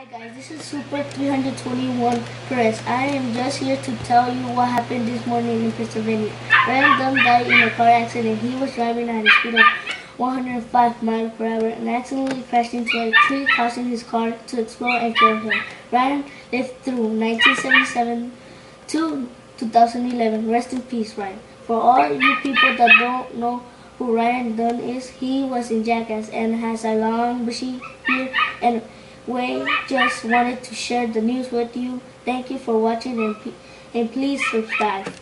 Hi guys, this is Super 321 Perez. I am just here to tell you what happened this morning in Pennsylvania. Ryan Dunn died in a car accident. He was driving at a speed of 105 miles per hour and accidentally crashed into a tree, causing his car to explode and kill him. Ryan lived through 1977 to 2011. Rest in peace, Ryan. For all you people that don't know who Ryan Dunn is, he was in Jackass and has a long bushy beard and we just wanted to share the news with you. Thank you for watching and, and please subscribe.